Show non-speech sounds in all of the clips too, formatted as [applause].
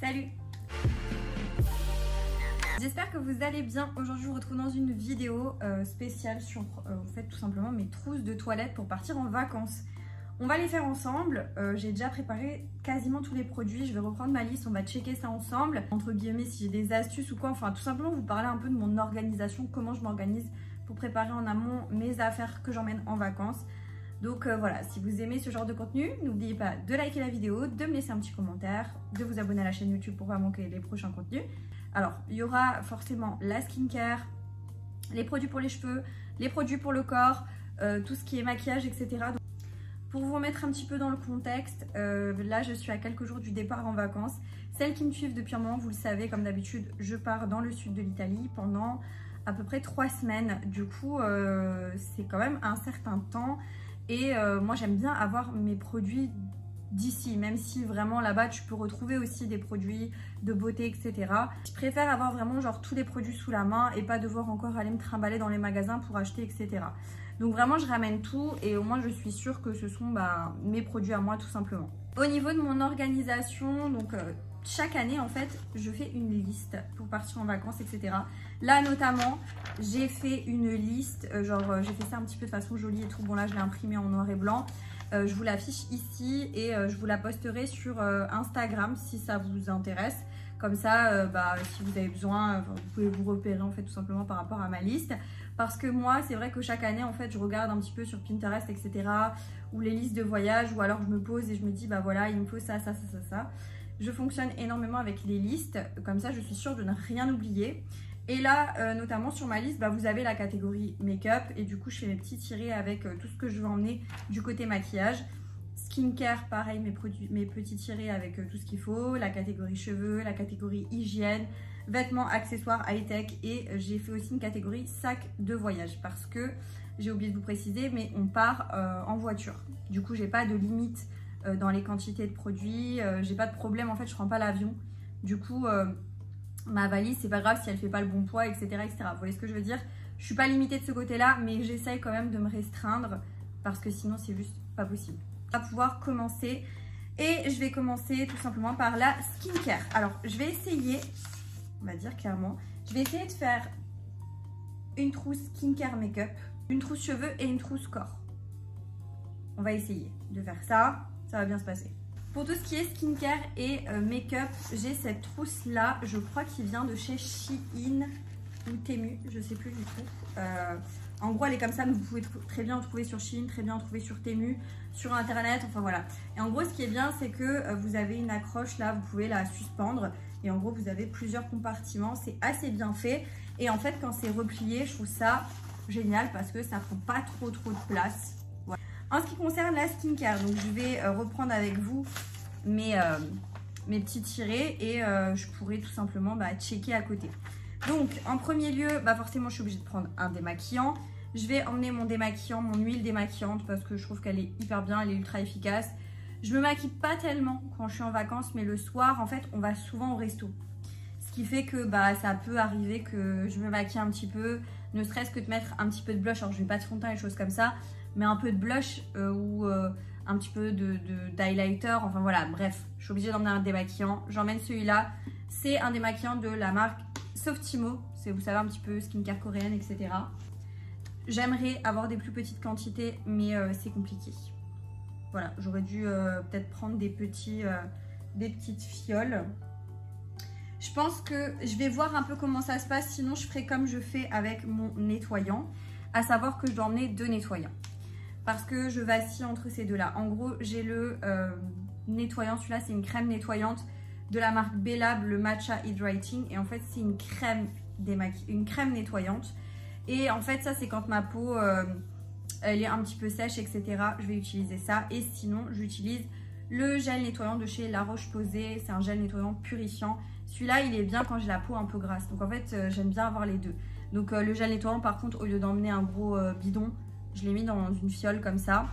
Salut J'espère que vous allez bien. Aujourd'hui, je vous retrouve dans une vidéo euh, spéciale sur, euh, en tout simplement mes trousses de toilette pour partir en vacances. On va les faire ensemble. Euh, j'ai déjà préparé quasiment tous les produits. Je vais reprendre ma liste. On va checker ça ensemble. Entre guillemets, si j'ai des astuces ou quoi. Enfin, tout simplement vous parler un peu de mon organisation, comment je m'organise pour préparer en amont mes affaires que j'emmène en vacances. Donc euh, voilà, si vous aimez ce genre de contenu, n'oubliez pas de liker la vidéo, de me laisser un petit commentaire, de vous abonner à la chaîne YouTube pour pas manquer les prochains contenus. Alors, il y aura forcément la skincare, les produits pour les cheveux, les produits pour le corps, euh, tout ce qui est maquillage, etc. Pour vous remettre un petit peu dans le contexte, euh, là je suis à quelques jours du départ en vacances. Celles qui me suivent depuis un moment, vous le savez, comme d'habitude, je pars dans le sud de l'Italie pendant à peu près trois semaines. Du coup, c'est quand même un certain temps. Et euh, moi, j'aime bien avoir mes produits d'ici, même si vraiment là-bas, tu peux retrouver aussi des produits de beauté, etc. Je préfère avoir vraiment genre tous les produits sous la main et pas devoir encore aller me trimballer dans les magasins pour acheter, etc. Donc vraiment, je ramène tout et au moins, je suis sûre que ce sont bah, mes produits à moi, tout simplement. Au niveau de mon organisation, donc... Euh, chaque année, en fait, je fais une liste pour partir en vacances, etc. Là, notamment, j'ai fait une liste, euh, genre, euh, j'ai fait ça un petit peu de façon jolie et tout. Bon, là, je l'ai imprimé en noir et blanc. Euh, je vous l'affiche ici et je vous la posterai sur Instagram si ça vous intéresse. Comme ça, bah, si vous avez besoin, vous pouvez vous repérer en fait tout simplement par rapport à ma liste. Parce que moi, c'est vrai que chaque année, en fait, je regarde un petit peu sur Pinterest, etc. Ou les listes de voyage, ou alors je me pose et je me dis, bah voilà, il me faut ça, ça, ça, ça, ça. Je fonctionne énormément avec les listes, comme ça je suis sûre de ne rien oublier. Et là, euh, notamment sur ma liste, bah, vous avez la catégorie make-up et du coup je fais mes petits tirés avec euh, tout ce que je veux emmener du côté maquillage. Skincare, pareil, mes, petits tirés avec euh, tout ce qu'il faut. La catégorie cheveux, la catégorie hygiène, vêtements, accessoires, high-tech. Et j'ai fait aussi une catégorie sac de voyage parce que j'ai oublié de vous préciser, mais on part en voiture. Du coup, j'ai pas de limite dans les quantités de produits. Euh, j'ai pas de problème, en fait, je prends pas l'avion. Du coup, euh, ma valise, c'est pas grave si elle fait pas le bon poids, etc., etc. Vous voyez ce que je veux dire? Je suis pas limitée de ce côté-là, mais j'essaye quand même de me restreindre parce que sinon, c'est juste pas possible. On va pouvoir commencer et je vais commencer tout simplement par la skincare. Alors, je vais essayer, on va dire clairement, je vais essayer de faire une trousse skincare make-up, une trousse cheveux et une trousse corps. On va essayer de faire ça ça va bien se passer. Pour tout ce qui est skincare et euh, make-up, j'ai cette trousse là, je crois qu'il vient de chez Shein ou Temu, je sais plus du tout. Euh, en gros, elle est comme ça, mais vous pouvez très bien en trouver sur Shein, très bien en trouver sur Temu, sur internet, enfin voilà. Et en gros, ce qui est bien, c'est que euh, vous avez une accroche là, vous pouvez la suspendre. Et en gros, vous avez plusieurs compartiments, c'est assez bien fait. Et en fait, quand c'est replié, je trouve ça génial parce que ça prend pas trop trop de place. En ce qui concerne la skincare, donc je vais euh, reprendre avec vous mes, euh, petits tirés et euh, je pourrais tout simplement bah, checker à côté. Donc en premier lieu, bah, forcément je suis obligée de prendre un démaquillant. Je vais emmener mon démaquillant, mon huile démaquillante parce que je trouve qu'elle est hyper bien, elle est ultra efficace. Je me maquille pas tellement quand je suis en vacances, mais le soir, en fait, on va souvent au resto. Ce qui fait que bah, ça peut arriver que je me maquille un petit peu, ne serait-ce que de mettre un petit peu de blush. Alors je vais pas de fond de teint et choses comme ça, mais un peu de blush euh, ou euh, un petit peu de d'highlighter. enfin voilà, bref, je suis obligée d'emmener un démaquillant. J'emmène celui-là. C'est un démaquillant de la marque Softimo. C'est, vous savez, un petit peu skincare coréenne, etc. J'aimerais avoir des plus petites quantités, mais euh, c'est compliqué. Voilà, j'aurais dû peut-être prendre des, petits, des petites fioles. Je pense que je vais voir un peu comment ça se passe, sinon je ferai comme je fais avec mon nettoyant, à savoir que je dois emmener deux nettoyants parce que je vacille entre ces deux-là. En gros, j'ai le euh, nettoyant, celui-là c'est une crème nettoyante de la marque Bellab, le Matcha Hydrating. Et en fait, c'est une crème, une crème nettoyante. Et en fait, ça c'est quand ma peau, euh, elle est un petit peu sèche, etc. Je vais utiliser ça. Et sinon, j'utilise le gel nettoyant de chez La Roche-Posay. C'est un gel nettoyant purifiant. Celui-là, il est bien quand j'ai la peau un peu grasse. Donc en fait, euh, j'aime bien avoir les deux. Donc le gel nettoyant, par contre, au lieu d'emmener un gros bidon, je l'ai mis dans une fiole comme ça.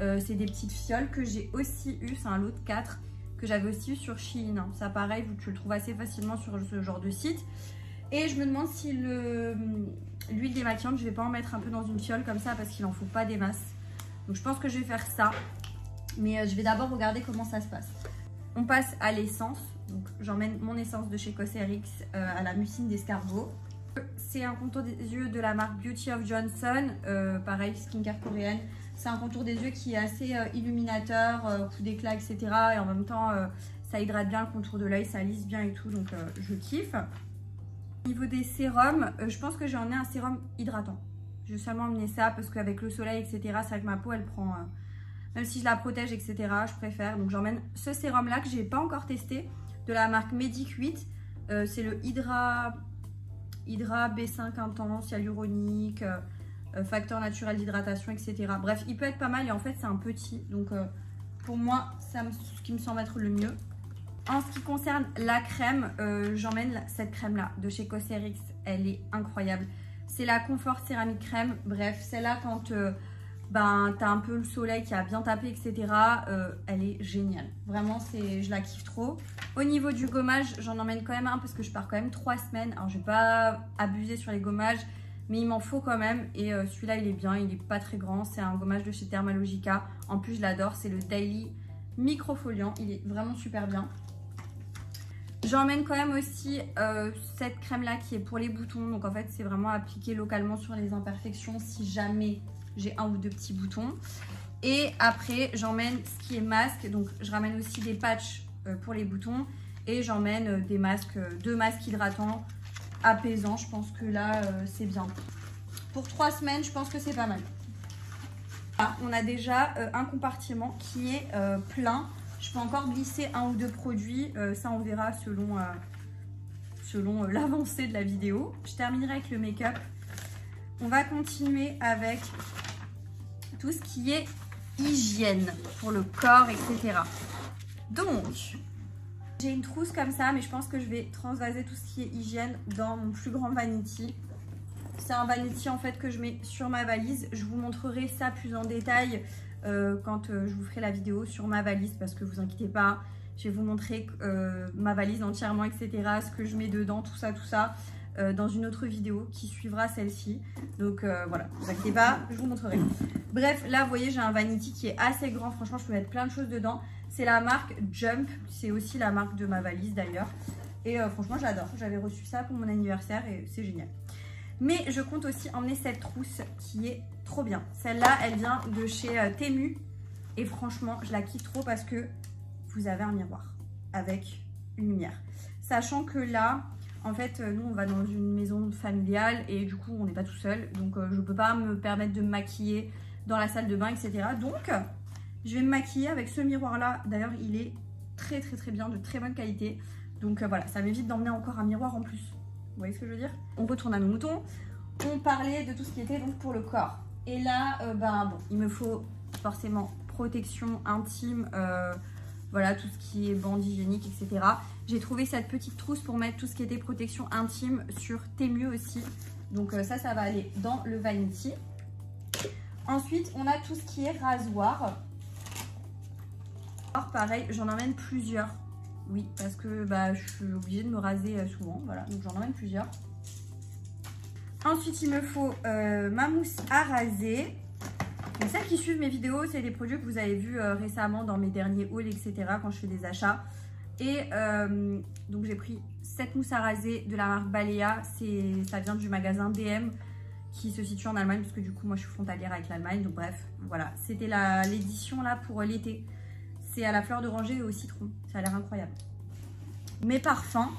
Euh, c'est des petites fioles que j'ai aussi eu, c'est un lot de 4 que j'avais aussi eu sur Shein. Hein. Ça pareil, tu le trouves assez facilement sur ce genre de site. Et je me demande si l'huile démaquillante, je vais pas en mettre un peu dans une fiole comme ça parce qu'il en faut pas des masses. Donc je pense que je vais faire ça. Mais euh, je vais d'abord regarder comment ça se passe. On passe à l'essence. Donc j'emmène mon essence de chez Cosrx euh, à la mucine d'escargot. C'est un contour des yeux de la marque Beauty of Johnson, euh, pareil, skincare coréenne. C'est un contour des yeux qui est assez euh, illuminateur, coup d'éclat, etc. Et en même temps, ça hydrate bien le contour de l'œil, ça lisse bien et tout, donc je kiffe. Au niveau des sérums, je pense que j'en ai un sérum hydratant. Je vais seulement emmener ça parce qu'avec le soleil, etc., c'est vrai que ma peau, elle prend... même si je la protège, etc., je préfère. Donc j'emmène ce sérum-là que j'ai pas encore testé de la marque Medic 8. Euh, c'est le Hydra, Hydra B5 intense, hyaluronique, euh, euh, facteur naturel d'hydratation, etc. Bref, il peut être pas mal et en fait c'est un petit. Donc pour moi, c'est ce qui me semble être le mieux. En ce qui concerne la crème, j'emmène cette crème là de chez Cosrx. Elle est incroyable. C'est la Comfort Céramique Crème. Bref, celle-là quand ben, t'as un peu le soleil qui a bien tapé, etc. Euh, elle est géniale. Vraiment, c'est, je la kiffe trop. Au niveau du gommage, j'en emmène quand même un parce que je pars quand même trois semaines. Alors, je vais pas abuser sur les gommages, mais il m'en faut quand même. Et euh, celui-là, il est bien, il est pas très grand. C'est un gommage de chez Thermalogica. En plus, je l'adore. C'est le Daily Microfoliant. Il est vraiment super bien. J'emmène quand même aussi euh, cette crème-là qui est pour les boutons. Donc, en fait, c'est vraiment appliqué localement sur les imperfections si jamais j'ai un ou deux petits boutons. Et après, j'emmène ce qui est masque. Donc, je ramène aussi des patchs euh, pour les boutons. Et j'emmène euh, des masques, euh, deux masques hydratants apaisants. Je pense que là, c'est bien. Pour trois semaines, je pense que c'est pas mal. on a déjà un compartiment qui est plein. Je peux encore glisser un ou deux produits. ça, on verra selon, selon [laughs] l'avancée de la vidéo. Je terminerai avec le make-up. On va continuer avec tout ce qui est hygiène pour le corps, etc. Donc, j'ai une trousse comme ça, mais je pense que je vais transvaser tout ce qui est hygiène dans mon plus grand vanity. C'est un vanity en fait que je mets sur ma valise. Je vous montrerai ça plus en détail euh, quand euh, je vous ferai la vidéo sur ma valise parce que vous inquiétez pas, je vais vous montrer euh, ma valise entièrement, etc. Ce que je mets dedans, tout ça, tout ça. Euh, dans une autre vidéo qui suivra celle-ci. Donc euh, voilà, ne vous inquiétez pas, je vous montrerai. Bref, là vous voyez j'ai un vanity qui est assez grand, franchement je peux mettre plein de choses dedans. C'est la marque Jump, c'est aussi la marque de ma valise d'ailleurs. Et euh, franchement j'adore, j'avais reçu ça pour mon anniversaire et c'est génial. Mais je compte aussi emmener cette trousse qui est trop bien. Celle-là, elle vient de chez Temu. Et franchement, je la kiffe trop parce que vous avez un miroir avec une lumière. Sachant que là, en fait, euh, nous, on va dans une maison familiale et du coup, on n'est pas tout seul. Donc, euh, je ne peux pas me permettre de me maquiller dans la salle de bain, etc. Donc, je vais me maquiller avec ce miroir-là. D'ailleurs, il est très, très, très bien, de très bonne qualité. Donc, euh, voilà, ça m'évite d'emmener encore un miroir en plus. Vous voyez ce que je veux dire? On retourne à nos moutons. On parlait de tout ce qui était donc pour le corps. Et là, ben, bon, il me faut forcément protection intime, voilà, tout ce qui est bande hygiénique, etc. J'ai trouvé cette petite trousse pour mettre tout ce qui était protection intime sur Temu aussi. Donc euh, ça, ça va aller dans le vanity. Ensuite, on a tout ce qui est rasoir. Alors, pareil, j'en emmène plusieurs. Oui, parce que bah, je suis obligée de me raser euh, souvent. Voilà, donc j'en emmène plusieurs. Ensuite, il me faut euh, ma mousse à raser. Donc, celles qui suivent mes vidéos, c'est des produits que vous avez vus récemment dans mes derniers hauls, etc. quand je fais des achats. Et euh, donc j'ai pris cette mousse à raser de la marque Balea. Ça vient du magasin DM qui se situe en Allemagne parce que du coup moi je suis frontalière avec l'Allemagne. Donc bref, voilà. C'était l'édition là pour l'été. C'est à la fleur d'oranger et au citron. Ça a l'air incroyable. Mes parfums,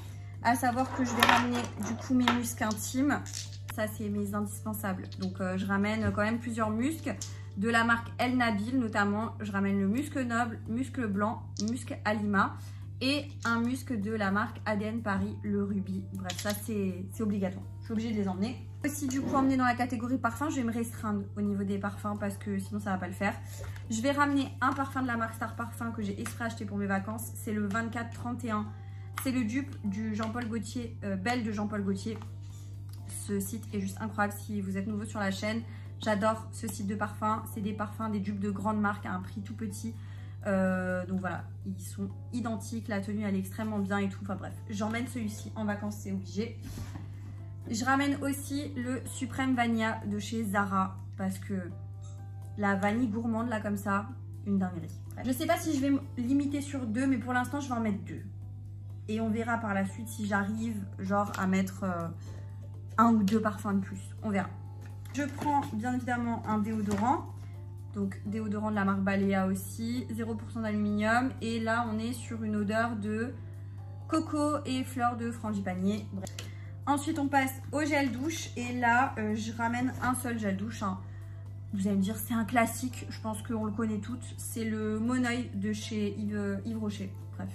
à savoir que je vais ramener du coup mes muscs intimes. Ça c'est mes indispensables. Donc euh, je ramène quand même plusieurs muscles de la marque El Nabil notamment. Je ramène le muscle noble, muscle blanc, muscle Alima et un musc de la marque ADN Paris, le Ruby. Bref, ça c'est obligatoire. Je suis obligée de les emmener. Aussi du coup emmener dans la catégorie parfum, je vais me restreindre au niveau des parfums parce que sinon ça va pas le faire. Je vais ramener un parfum de la marque Star Parfum que j'ai exprès acheté pour mes vacances. C'est le 2431. C'est le dupe du Jean-Paul Gaultier, euh, Belle de Jean-Paul Gaultier. Ce site est juste incroyable si vous êtes nouveau sur la chaîne. J'adore ce site de parfum. C'est des parfums, des dupes de grande marque à un prix tout petit. Euh, donc voilà, ils sont identiques, la tenue elle est extrêmement bien et tout. Enfin bref, j'emmène celui-ci en vacances, c'est obligé. Je ramène aussi le Suprême Vanilla de chez Zara parce que la vanille gourmande là comme ça, une dinguerie. Je sais pas si je vais me limiter sur deux, mais pour l'instant je vais en mettre deux. Et on verra par la suite si j'arrive genre à mettre euh, un ou deux parfums de plus. On verra. Je prends bien évidemment un déodorant. Donc déodorant de la marque Balea aussi. 0% d'aluminium. Et là on est sur une odeur de coco et fleurs de frangipanier. Ensuite on passe au gel douche. Et là euh, je ramène un seul gel douche. Hein. Vous allez me dire c'est un classique. Je pense qu'on le connaît toutes. C'est le Moneuil de chez Yves, Yves Rocher. Bref,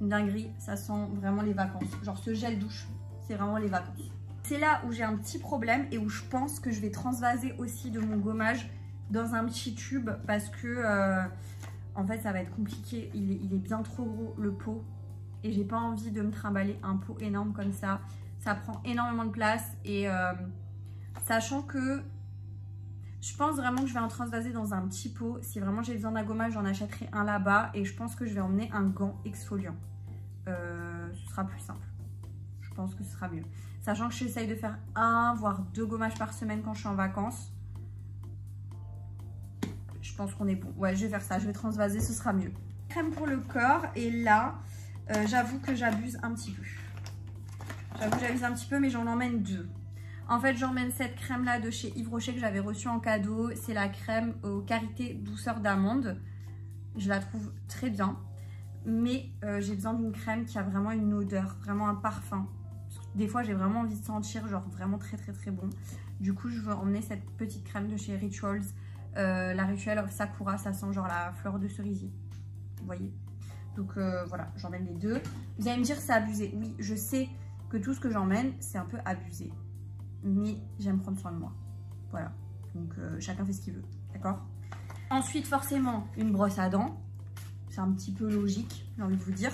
une dinguerie. Ça sent vraiment les vacances. Genre ce gel douche, c'est vraiment les vacances. C'est là où j'ai un petit problème et où je pense que je vais transvaser aussi de mon gommage dans un petit tube parce que euh, en fait ça va être compliqué. Il est, bien trop gros le pot et j'ai pas envie de me trimballer un pot énorme comme ça. Ça prend énormément de place et euh, sachant que je pense vraiment que je vais en transvaser dans un petit pot. Si vraiment j'ai besoin d'un gommage, j'en achèterai un là-bas et je pense que je vais emmener un gant exfoliant. Euh, ce sera plus simple. Je pense que ce sera mieux. Sachant que j'essaye de faire un, voire deux gommages par semaine quand je suis en vacances. Je pense qu'on est bon. Ouais, je vais faire ça. Je vais transvaser, ce sera mieux. Crème pour le corps. Et là, euh, j'avoue que j'abuse un petit peu. J'avoue que j'abuse un petit peu, mais j'en emmène deux. En fait, j'emmène cette crème-là de chez Yves Rocher que j'avais reçue en cadeau. C'est la crème aux qualités douceur d'amande. Je la trouve très bien. Mais euh, j'ai besoin d'une crème qui a vraiment une odeur, vraiment un parfum. Des fois, j'ai vraiment envie de sentir genre vraiment très très très bon. Du coup, je veux emmener cette petite crème de chez Rituals. Euh, la Ritual of Sakura, ça sent genre la fleur de cerisier. Vous voyez? Donc euh, voilà, j'emmène les deux. Vous allez me dire c'est abusé. Oui, je sais que tout ce que j'emmène, c'est un peu abusé. Mais j'aime prendre soin de moi. Voilà. Donc euh, chacun fait ce qu'il veut. D'accord? Ensuite, forcément, une brosse à dents. C'est un petit peu logique, j'ai envie de vous dire.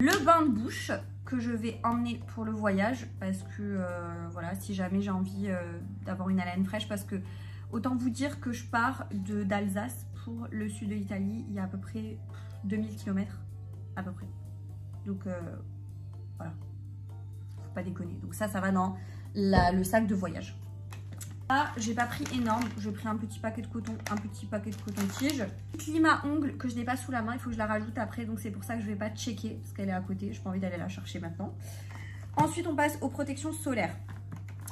Le bain de bouche que je vais emmener pour le voyage parce que voilà si jamais j'ai envie d'avoir une haleine fraîche parce que autant vous dire que je pars d'Alsace pour le sud de l'Italie il y a à peu près 2000 km à peu près donc euh, voilà faut pas déconner donc ça ça va dans le sac de voyage Là, j'ai pas pris énorme. J'ai pris un petit paquet de coton, un petit paquet de coton-tige. Climat ongle que je n'ai pas sous la main. Il faut que je la rajoute après. Donc, c'est pour ça que je vais pas checker parce qu'elle est à côté. Je n'ai pas envie d'aller la chercher maintenant. Ensuite, on passe aux protections solaires.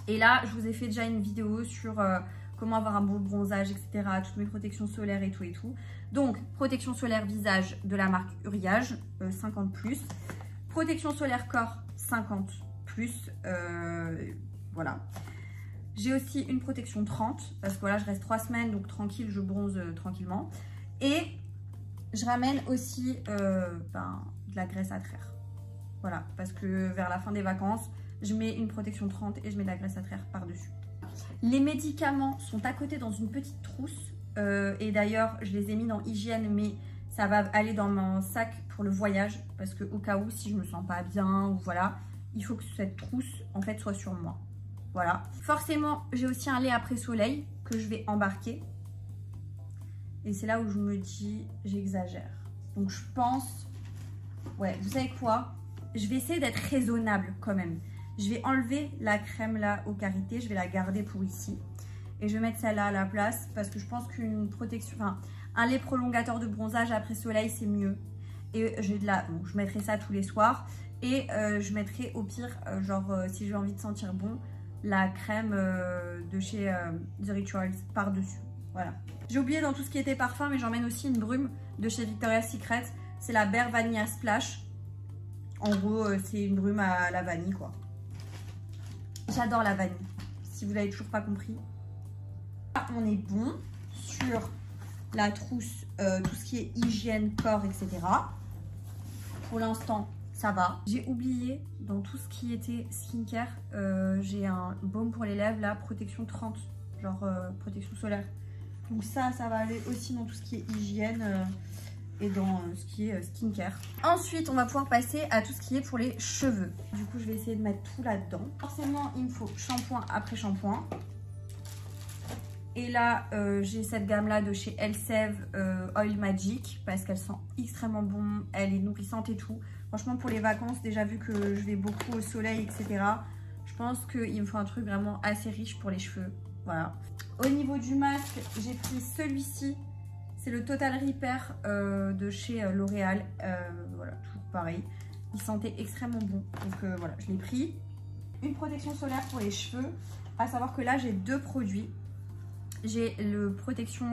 Et là, je vous ai fait déjà une vidéo sur euh, comment avoir un bon bronzage, etc. Toutes mes protections solaires et tout et tout. Donc, protection solaire visage de la marque Uriage, 50+. Euh. Protection solaire corps, 50+. Plus, euh, voilà. J'ai aussi une protection 30 parce que voilà, je reste 3 semaines, donc tranquille, je bronze euh, tranquillement. Et je ramène aussi ben, de la graisse à traire. Voilà, parce que vers la fin des vacances, je mets une protection 30 et je mets de la graisse à traire par-dessus. Les médicaments sont à côté dans une petite trousse. Euh, et d'ailleurs, je les ai mis dans hygiène, mais ça va aller dans mon sac pour le voyage. Parce que au cas où, si je me sens pas bien ou voilà, il faut que cette trousse, en fait, soit sur moi. Voilà. Forcément, j'ai aussi un lait après soleil que je vais embarquer. Et c'est là où je me dis, j'exagère. Donc je pense, ouais, vous savez quoi? Je vais essayer d'être raisonnable quand même. Je vais enlever la crème là au karité, je vais la garder pour ici. Et je vais mettre celle-là à la place parce que je pense qu'une protection, enfin, un lait prolongateur de bronzage après soleil, c'est mieux. Et j'ai de la, bon, je mettrai ça tous les soirs. Et euh, je mettrai au pire, euh, genre euh, si j'ai envie de sentir bon, la crème de chez The Rituals par-dessus. Voilà. J'ai oublié dans tout ce qui était parfum, mais j'emmène aussi une brume de chez Victoria's Secret. C'est la Bear Vanilla Splash. En gros, c'est une brume à la vanille, quoi. J'adore la vanille, si vous l'avez toujours pas compris. Là, on est bon sur la trousse, tout ce qui est hygiène, corps, etc. Pour l'instant, ça va. J'ai oublié dans tout ce qui était skincare, euh, j'ai un baume pour les lèvres, là, protection 30, genre euh, protection solaire. Donc ça, ça va aller aussi dans tout ce qui est hygiène euh, et dans ce qui est skincare. Ensuite, on va pouvoir passer à tout ce qui est pour les cheveux. Du coup, je vais essayer de mettre tout là-dedans. Forcément, il me faut shampoing après shampoing. Et là, j'ai cette gamme-là de chez Elseve Oil Magic parce qu'elle sent extrêmement bon, elle est nourrissante et tout. Franchement, pour les vacances, déjà vu que je vais beaucoup au soleil, etc., je pense qu'il me faut un truc vraiment assez riche pour les cheveux. Voilà. Au niveau du masque, j'ai pris celui-ci. C'est le Total Repair euh, de chez euh, L'Oréal. Euh, voilà, toujours pareil. Il sentait extrêmement bon. Donc voilà, je l'ai pris. Une protection solaire pour les cheveux. À savoir que là, j'ai deux produits. J'ai le protection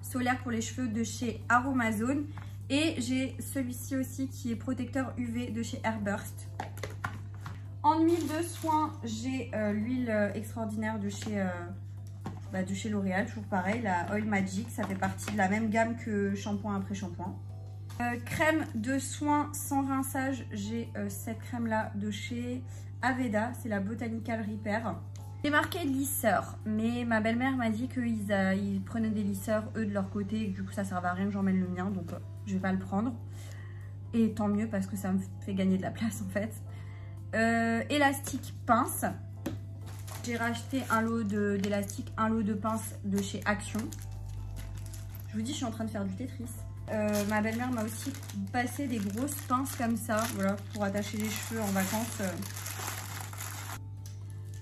solaire pour les cheveux de chez Aromazone. Et j'ai celui-ci aussi qui est protecteur UV de chez Airburst. En huile de soin, j'ai l'huile extraordinaire de chez, bah, de chez L'Oréal, toujours pareil, la Oil Magic. Ça fait partie de la même gamme que shampoing après shampoing. Euh, crème de soin sans rinçage, j'ai euh, cette crème là de chez Aveda, c'est la Botanical Repair. J'ai marqué lisseur, mais ma belle-mère m'a dit qu'ils ils prenaient des lisseurs eux de leur côté et que du coup ça servait à rien que j'emmène le mien, donc euh, je vais pas le prendre. Et tant mieux parce que ça me fait gagner de la place en fait. élastique pince. J'ai racheté un lot d'élastique, un lot de pinces de chez Action. Je vous dis, je suis en train de faire du Tetris. Euh, ma belle-mère m'a aussi passé des grosses pinces comme ça, voilà, pour attacher les cheveux en vacances.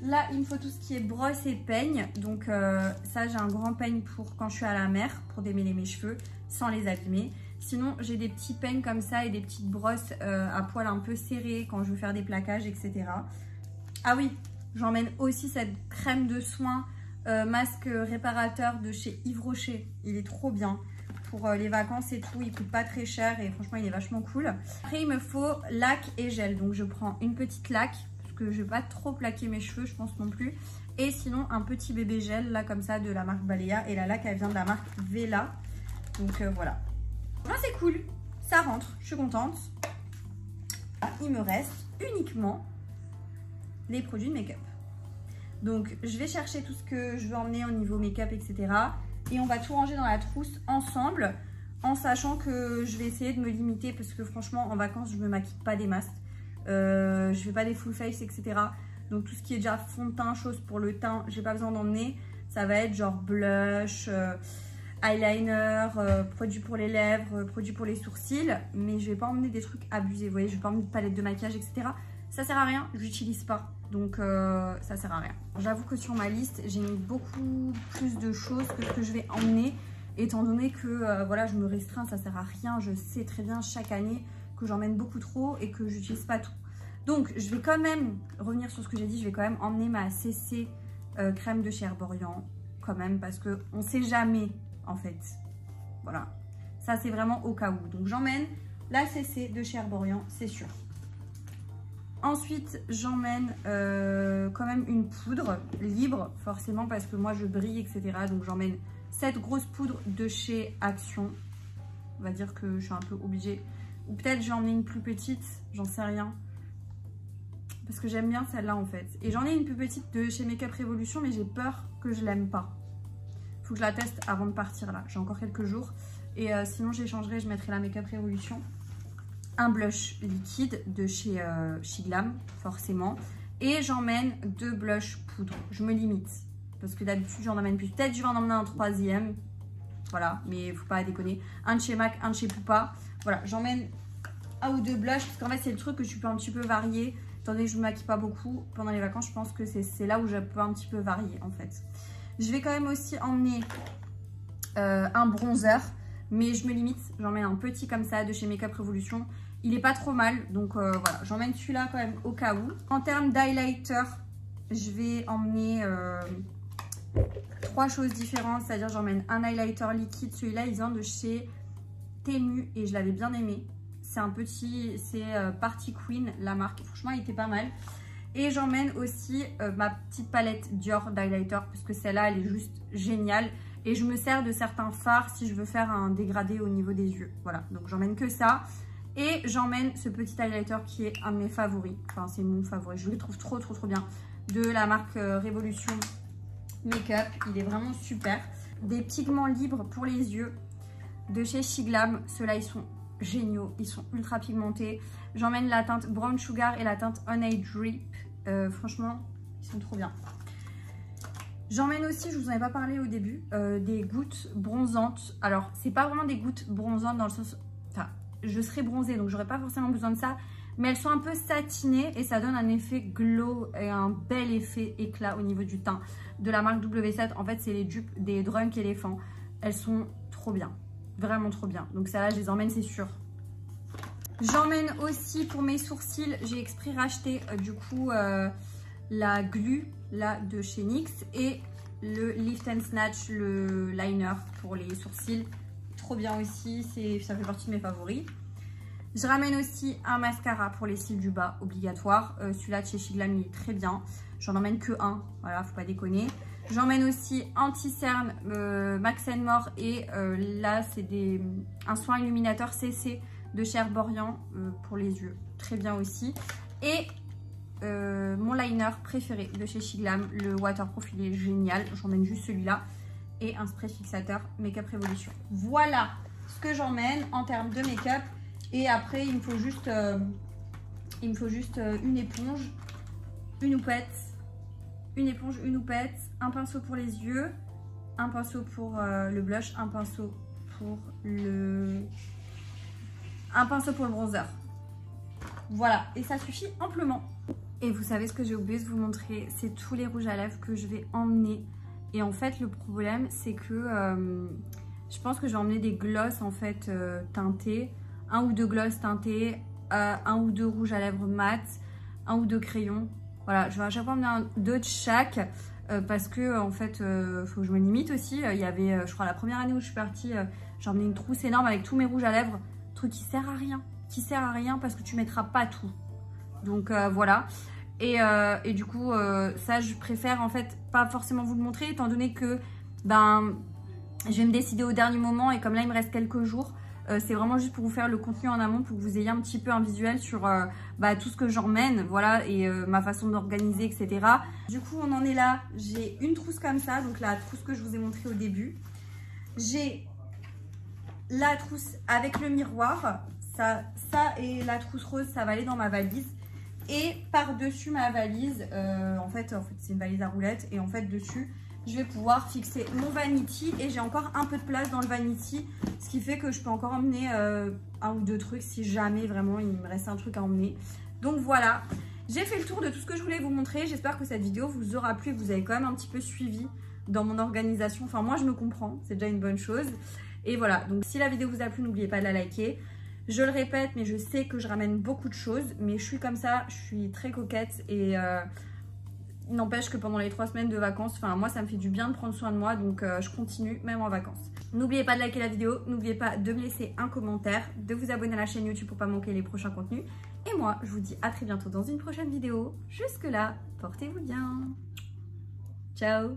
Là, il me faut tout ce qui est brosse et peigne. Donc euh, ça, j'ai un grand peigne pour quand je suis à la mer, pour démêler mes cheveux sans les abîmer. Sinon, j'ai des petits peignes comme ça et des petites brosses euh, à poils un peu serrés quand je veux faire des plaquages, etc. Ah oui, j'emmène aussi cette crème de soin masque réparateur de chez Yves Rocher. Il est trop bien pour euh, les vacances et tout. Il coûte pas très cher et franchement, il est vachement cool. Après, il me faut lac et gel. Donc, je prends une petite lac parce que je vais pas trop plaquer mes cheveux, je pense non plus. Et sinon, un petit bébé gel, là, comme ça, de la marque Balea. Et la lac, elle vient de la marque Vela. Donc, euh, voilà. c'est cool. Ça rentre. Je suis contente. Il me reste uniquement les produits de make-up. Donc, je vais chercher tout ce que je veux emmener au niveau make-up, etc. Et on va tout ranger dans la trousse ensemble en sachant que je vais essayer de me limiter parce que franchement en vacances je me maquille pas des masses. Euh, je fais pas des full face etc. Donc tout ce qui est déjà fond de teint, chose pour le teint, j'ai pas besoin d'emmener. Ça va être genre blush, euh, eyeliner, euh, produit pour les lèvres, produit pour les sourcils. Mais je vais pas emmener des trucs abusés, vous voyez, je vais pas emmener de palette de maquillage etc. Ça sert à rien, j'utilise pas. Donc euh, ça sert à rien. J'avoue que sur ma liste, j'ai mis beaucoup plus de choses que ce que je vais emmener. Étant donné que euh, voilà, je me restreins, ça sert à rien. Je sais très bien chaque année que j'emmène beaucoup trop et que j'utilise pas tout. Donc je vais quand même revenir sur ce que j'ai dit. Je vais quand même emmener ma CC euh, crème de chez. Quand même parce qu'on ne sait jamais en fait. Voilà. Ça c'est vraiment au cas où. Donc j'emmène la CC de chez c'est sûr. Ensuite, j'emmène euh, quand même une poudre libre, forcément parce que moi je brille, etc. Donc j'emmène cette grosse poudre de chez Action. On va dire que je suis un peu obligée. Ou peut-être j'en ai une plus petite, j'en sais rien. Parce que j'aime bien celle-là en fait. Et j'en ai une plus petite de chez Makeup Revolution, mais j'ai peur que je l'aime pas. Faut que je la teste avant de partir là. J'ai encore quelques jours. Et euh, sinon j'échangerai, je mettrai la Makeup Revolution un blush liquide de chez, euh, Glam, forcément. Et j'emmène deux blushs poudre. Je me limite. Parce que d'habitude, j'en emmène plus. Peut-être je vais en emmener un troisième. Voilà, mais faut pas déconner. Un de chez MAC, un de chez Poupa. Voilà, j'emmène un ou deux blushs. Parce qu'en fait, c'est le truc que je peux un petit peu varier. Étant donné que je me maquille pas beaucoup pendant les vacances, je pense que c'est là où je peux un petit peu varier, en fait. Je vais quand même aussi emmener euh, un bronzer. Mais je me limite, j'emmène un petit comme ça de chez Makeup Revolution. Il est pas trop mal, donc euh, voilà, j'emmène celui-là quand même au cas où. En termes d'highlighter, je vais emmener euh, trois choses différentes, c'est-à-dire j'emmène un highlighter liquide, celui-là il vient de chez Temu et je l'avais bien aimé. C'est un petit, c'est euh, Party Queen, la marque, franchement il était pas mal. Et j'emmène aussi ma petite palette Dior d'highlighter, parce que celle-là elle est juste géniale. Et je me sers de certains fards si je veux faire un dégradé au niveau des yeux. Voilà, donc j'emmène que ça. Et j'emmène ce petit highlighter qui est un de mes favoris. Enfin, c'est mon favori. Je le trouve trop, trop, trop bien. De la marque euh, Révolution Makeup. Il est vraiment super. Des pigments libres pour les yeux de chez Shiglam. Ceux-là, ils sont géniaux. Ils sont ultra pigmentés. J'emmène la teinte Brown Sugar et la teinte On Age Drip. Euh, franchement, ils sont trop bien. J'emmène aussi, je vous en ai pas parlé au début, euh, des gouttes bronzantes. Alors, c'est pas vraiment des gouttes bronzantes dans le sens je serai bronzée, donc j'aurai pas forcément besoin de ça. Mais elles sont un peu satinées et ça donne un effet glow et un bel effet éclat au niveau du teint. De la marque W7, en fait, c'est les dupes des Drunk éléphants. Elles sont trop bien, vraiment trop bien. Donc ça là, je les emmène, c'est sûr. J'emmène aussi pour mes sourcils, j'ai exprès racheté euh, du coup euh, la glue là de chez NYX et le Lift and Snatch, le liner pour les sourcils. Trop bien aussi, ça fait partie de mes favoris. Je ramène aussi un mascara pour les cils du bas, obligatoire. Euh, celui-là de chez Shiglam, est très bien. J'en emmène que un, voilà, faut pas déconner. J'emmène aussi anti-cerne euh, Max More et euh, là, c'est un soin illuminateur CC de chez Herborian pour les yeux. Très bien aussi. Et mon liner préféré de chez Shiglam, le Waterproof, il est génial. J'emmène juste celui-là. Et un spray fixateur Make-up Revolution. Voilà ce que j'emmène en termes de make-up. Et après, il me faut juste, euh, il me faut juste euh, une éponge, une houppette, une éponge, une houppette, un pinceau pour les yeux, un pinceau pour euh, le blush, un pinceau pour le... un pinceau pour le bronzer. Voilà, et ça suffit amplement. Et vous savez ce que j'ai oublié de vous montrer, c'est tous les rouges à lèvres que je vais emmener. Et en fait, le problème, c'est que je pense que je vais emmener des glosses en fait teintés un ou deux gloss teintés, euh, un ou deux rouges à lèvres mat, un ou deux crayons. Voilà, je vais à chaque fois emmener deux de chaque euh, parce que en fait, euh, faut que je me limite aussi. Il y avait, je crois, la première année où je suis partie, j'ai emmené une trousse énorme avec tous mes rouges à lèvres, truc qui sert à rien, qui sert à rien parce que tu mettras pas tout. Donc voilà. Et, et, du coup, ça, je préfère en fait pas forcément vous le montrer étant donné que ben, je vais me décider au dernier moment et comme là, il me reste quelques jours, euh, c'est vraiment juste pour vous faire le contenu en amont, pour que vous ayez un petit peu un visuel sur euh, bah, tout ce que j'emmène, voilà, et euh, ma façon d'organiser, etc. Du coup, on en est là. J'ai une trousse comme ça, donc la trousse que je vous ai montrée au début. J'ai la trousse avec le miroir. Ça, ça et la trousse rose, ça va aller dans ma valise. Et par-dessus ma valise, en fait, en fait c'est une valise à roulettes. Et en fait, dessus, je vais pouvoir fixer mon vanity et j'ai encore un peu de place dans le vanity ce qui fait que je peux encore emmener euh, un ou deux trucs si jamais vraiment il me reste un truc à emmener. Donc voilà. J'ai fait le tour de tout ce que je voulais vous montrer. J'espère que cette vidéo vous aura plu vous avez quand même un petit peu suivi dans mon organisation. Enfin moi je me comprends. C'est déjà une bonne chose. Et voilà. Donc si la vidéo vous a plu n'oubliez pas de la liker je le répète mais je sais que je ramène beaucoup de choses mais je suis comme ça je suis très coquette et euh, N'empêche que pendant les trois semaines de vacances, enfin moi ça me fait du bien de prendre soin de moi, donc euh, je continue même en vacances. N'oubliez pas de liker la vidéo, n'oubliez pas de me laisser un commentaire, de vous abonner à la chaîne YouTube pour pas manquer les prochains contenus. Et moi, je vous dis à très bientôt dans une prochaine vidéo. Jusque là, portez-vous bien. Ciao